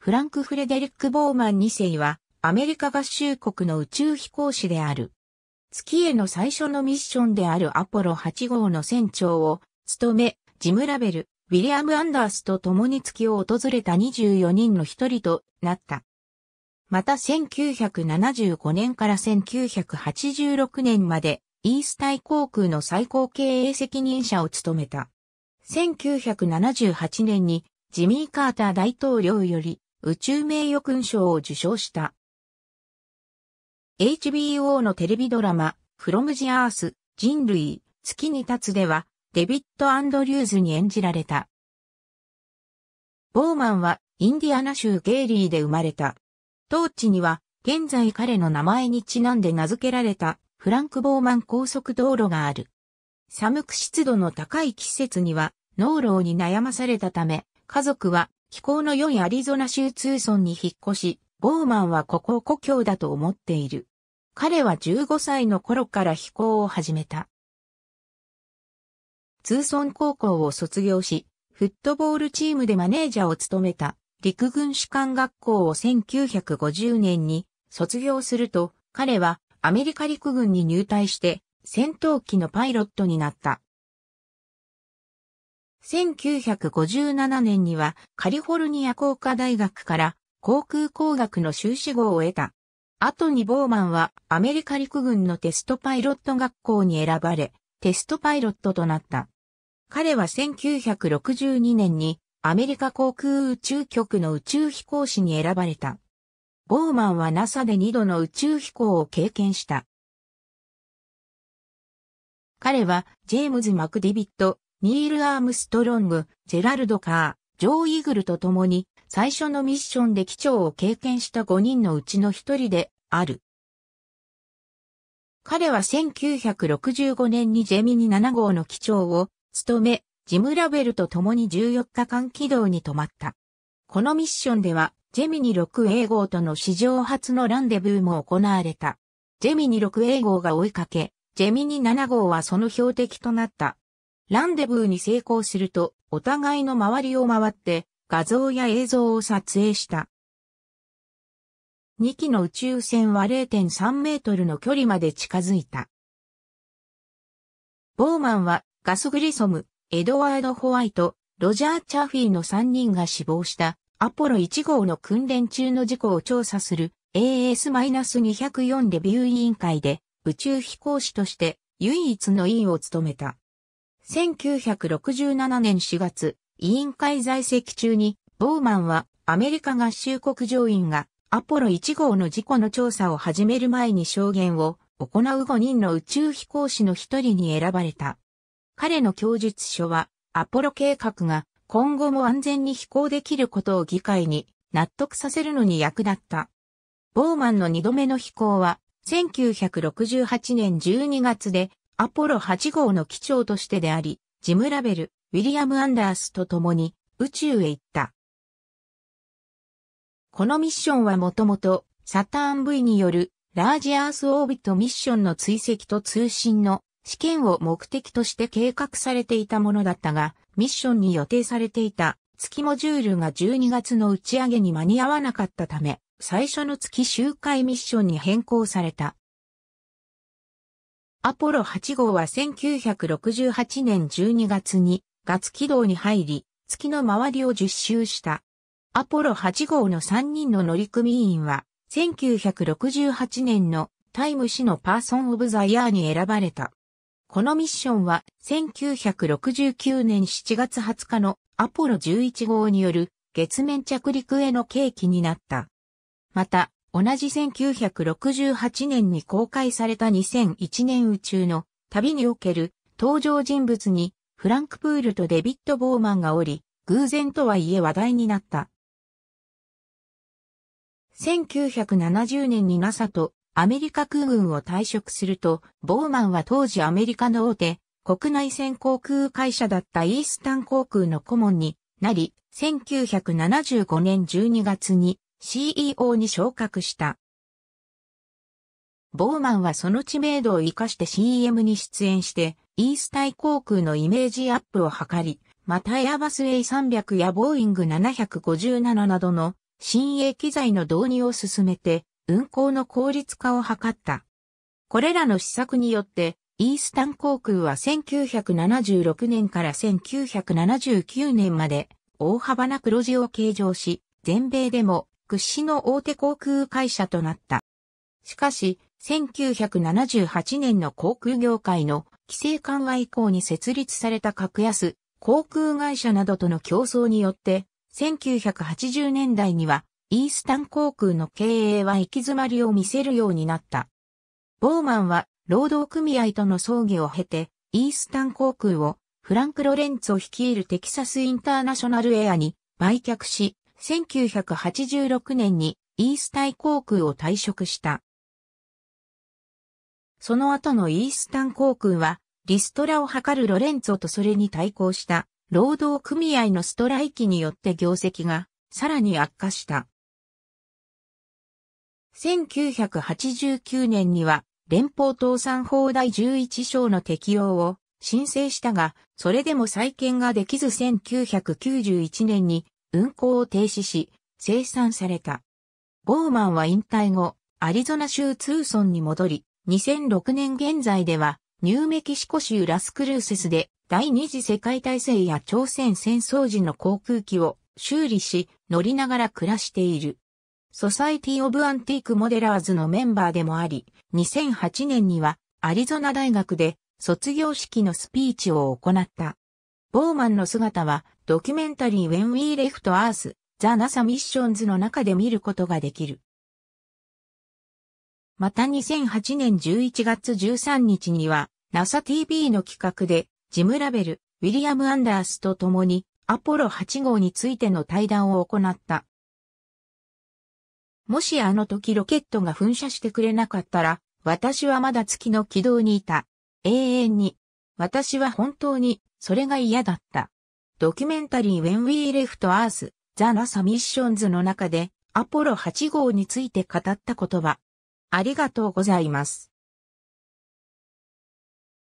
フランク・フレデリック・ボーマン2世は、アメリカ合衆国の宇宙飛行士である。月への最初のミッションであるアポロ8号の船長を務め、ジム・ラベル、ウィリアム・アンダースと共に月を訪れた24人の一人となった。また1975年から1986年までイースタイ航空の最高経営責任者を務めた。1978年にジミー・カーター大統領より宇宙名誉勲章を受章した。HBO のテレビドラマ、フロムジアース、人類、月に立つでは、デビッド・アンドリューズに演じられた。ボーマンはインディアナ州ゲイリーで生まれた。当地には、現在彼の名前にちなんで名付けられたフランク・ボーマン高速道路がある。寒く湿度の高い季節には農労に悩まされたため、家族は気候の良いアリゾナ州ツーソンに引っ越し、ボーマンはここを故郷だと思っている。彼は15歳の頃から飛行を始めた。ツーソン高校を卒業し、フットボールチームでマネージャーを務めた陸軍士官学校を1950年に卒業すると、彼はアメリカ陸軍に入隊して戦闘機のパイロットになった。1957年にはカリフォルニア工科大学から航空工学の修士号を得た。後にボーマンはアメリカ陸軍のテストパイロット学校に選ばれ、テストパイロットとなった。彼は1962年にアメリカ航空宇宙局の宇宙飛行士に選ばれた。ボーマンは NASA で2度の宇宙飛行を経験した。彼はジェームズ・マクディビット、ニール・アームストロング、ジェラルド・カー、ジョー・イーグルと共に最初のミッションで機長を経験した5人のうちの1人である。彼は1965年にジェミニ7号の機長を務め、ジム・ラベルと共に14日間軌道に止まった。このミッションでは、ジェミニ 6A 号との史上初のランデブーも行われた。ジェミニ 6A 号が追いかけ、ジェミニ7号はその標的となった。ランデブーに成功すると、お互いの周りを回って画像や映像を撮影した。2機の宇宙船は0.3メートルの距離まで近づいた。ボーマンはガス・グリソム、エドワード・ホワイト、ロジャー・チャーフィーの3人が死亡したアポロ1号の訓練中の事故を調査する AS-204 レビュー委員会で宇宙飛行士として唯一の委員を務めた。1967年4月、委員会在籍中に、ボーマンはアメリカ合衆国上院がアポロ1号の事故の調査を始める前に証言を行う5人の宇宙飛行士の一人に選ばれた。彼の供述書は、アポロ計画が今後も安全に飛行できることを議会に納得させるのに役立った。ボーマンの2度目の飛行は、1968年12月でアポロ8号の機長としてであり、ジム・ラベル、ウィリアム・アンダースと共に宇宙へ行った。このミッションはもともとサターン V によるラージアースオービットミッションの追跡と通信の試験を目的として計画されていたものだったが、ミッションに予定されていた月モジュールが12月の打ち上げに間に合わなかったため、最初の月周回ミッションに変更された。アポロ8号は1968年12月に月軌道に入り、月の周りを10周した。アポロ8号の3人の乗組員は、1968年のタイム誌のパーソン・オブ・ザ・イヤーに選ばれた。このミッションは、1969年7月20日のアポロ11号による月面着陸への契機になった。また、同じ1968年に公開された2001年宇宙の旅における登場人物にフランクプールとデビッド・ボーマンがおり、偶然とはいえ話題になった。1970年に NASA とアメリカ空軍を退職すると、ボーマンは当時アメリカの大手、国内線航空会社だったイースタン航空の顧問になり、1975年12月に CEO に昇格した。ボーマンはその知名度を活かして CM に出演して、イースタイ航空のイメージアップを図り、またエアバス A300 やボーイング757などの新鋭機材の導入を進めて、運航の効率化を図った。これらの施策によって、イースタン航空は1976年から1979年まで大幅な黒字を計上し、全米でも屈指の大手航空会社となった。しかし、1978年の航空業界の規制緩和以降に設立された格安航空会社などとの競争によって、1980年代にはイースタン航空の経営は行き詰まりを見せるようになった。ボーマンは労働組合との葬儀を経て、イースタン航空をフランク・ロレンツォ率いるテキサス・インターナショナル・エアに売却し、1986年にイースタイ航空を退職した。その後のイースタン航空は、リストラを図るロレンツォとそれに対抗した労働組合のストライキによって業績がさらに悪化した。1989年には連邦倒産法第11章の適用を申請したが、それでも再建ができず1991年に運行を停止し、生産された。ボーマンは引退後、アリゾナ州ツーソンに戻り、2006年現在では、ニューメキシコ州ラスクルーセスで第二次世界大戦や朝鮮戦争時の航空機を修理し、乗りながら暮らしている。 Society of Antique Modelers のメンバーでもあり、2008年にはアリゾナ大学で卒業式のスピーチを行った。ボーマンの姿はドキュメンタリー When We Left Earth, The NASA Missions の中で見ることができる。また2008年11月13日には NASA TV の企画でジム・ラベル、ウィリアム・アンダースと共にアポロ8号についての対談を行った。もしあの時ロケットが噴射してくれなかったら、私はまだ月の軌道にいた。永遠に。私は本当に、それが嫌だった。ドキュメンタリー When We Left Earth, The NASA Missions の中で、アポロ8号について語った言葉。ありがとうございます。